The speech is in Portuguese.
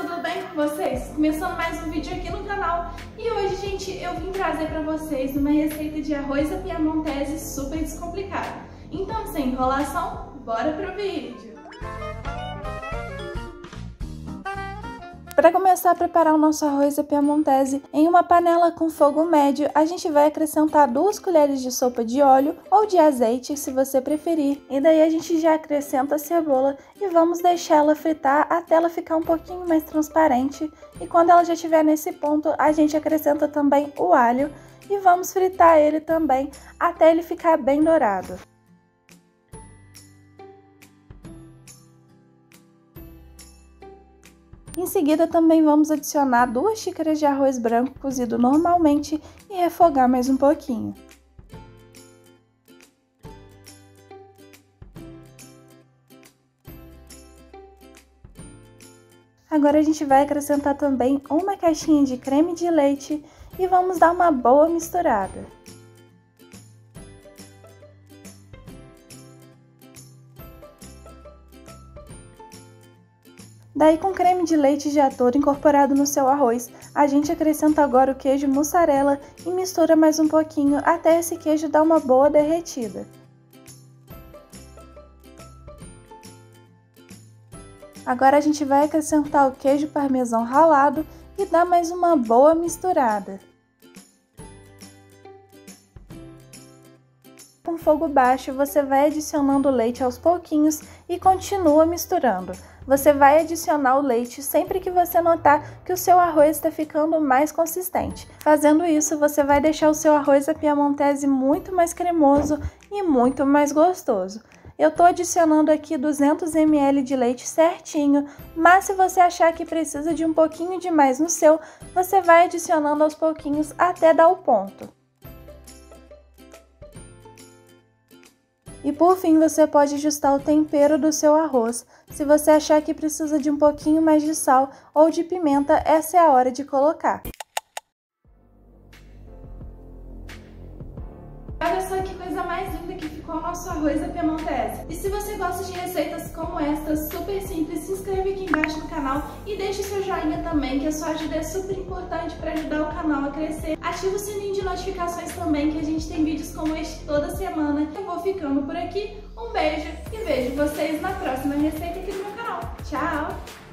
tudo bem com vocês? Começando mais um vídeo aqui no canal e hoje, gente, eu vim trazer para vocês uma receita de arroz à piamontese super descomplicada. Então, sem enrolação, bora pro vídeo! Para começar a preparar o nosso arroz à piamontese, em uma panela com fogo médio, a gente vai acrescentar duas colheres de sopa de óleo ou de azeite, se você preferir. E daí a gente já acrescenta a cebola e vamos deixar ela fritar até ela ficar um pouquinho mais transparente. E quando ela já estiver nesse ponto, a gente acrescenta também o alho e vamos fritar ele também até ele ficar bem dourado. Em seguida, também vamos adicionar duas xícaras de arroz branco cozido normalmente e refogar mais um pouquinho. Agora a gente vai acrescentar também uma caixinha de creme de leite e vamos dar uma boa misturada. Daí com creme de leite já todo incorporado no seu arroz, a gente acrescenta agora o queijo mussarela e mistura mais um pouquinho até esse queijo dar uma boa derretida. Agora a gente vai acrescentar o queijo parmesão ralado e dar mais uma boa misturada. Com fogo baixo, você vai adicionando o leite aos pouquinhos e continua misturando você vai adicionar o leite sempre que você notar que o seu arroz está ficando mais consistente. Fazendo isso, você vai deixar o seu arroz à piamontese muito mais cremoso e muito mais gostoso. Eu estou adicionando aqui 200 ml de leite certinho, mas se você achar que precisa de um pouquinho de mais no seu, você vai adicionando aos pouquinhos até dar o ponto. E por fim, você pode ajustar o tempero do seu arroz. Se você achar que precisa de um pouquinho mais de sal ou de pimenta, essa é a hora de colocar. Olha só que coisa mais linda que ficou o nosso arroz da Piemontese. E se você gosta de receitas como esta, super simples, se inscreve aqui canal e deixe seu joinha também, que a sua ajuda é super importante para ajudar o canal a crescer. Ativa o sininho de notificações também, que a gente tem vídeos como este toda semana. Eu vou ficando por aqui, um beijo e vejo vocês na próxima receita aqui do meu canal. Tchau!